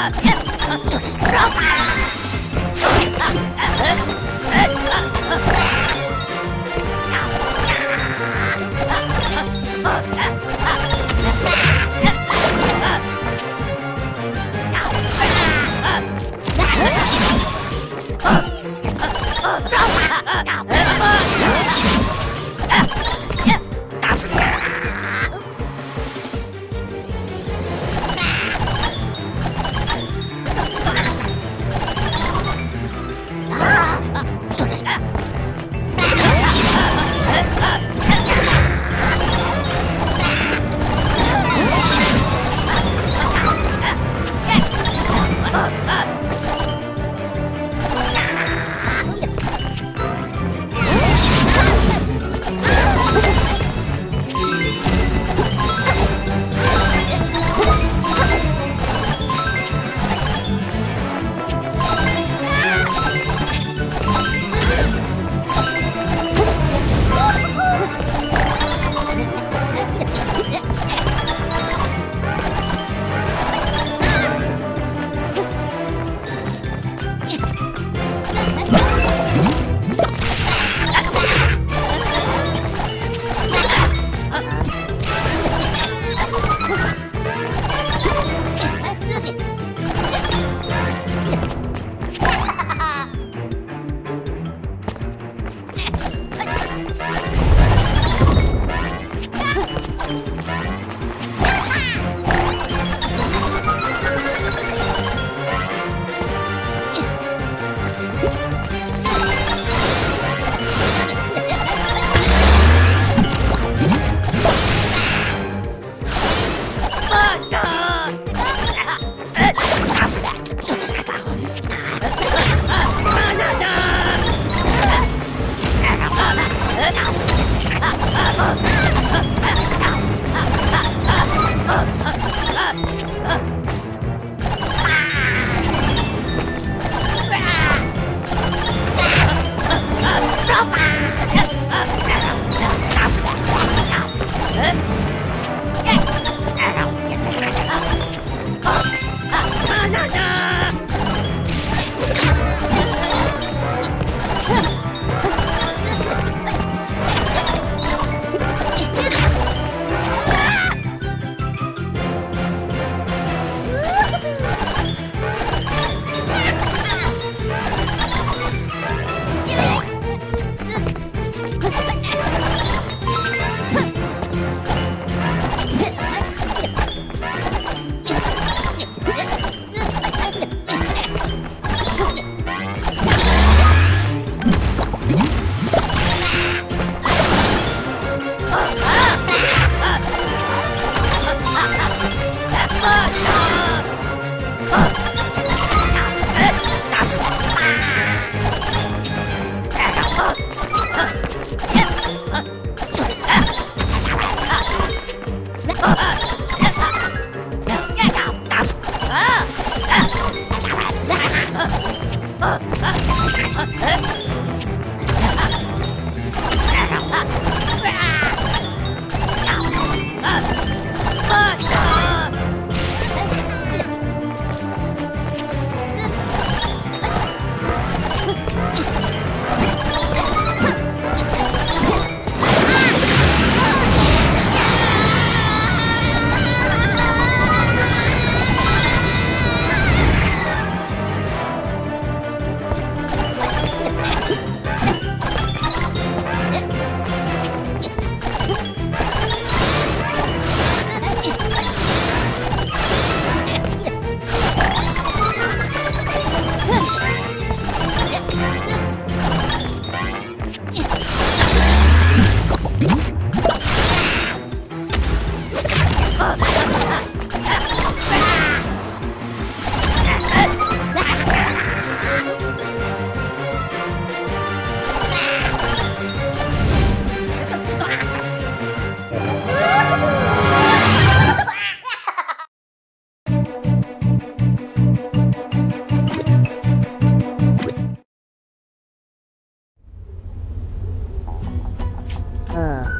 Ropa! ah. Ah! 嗯。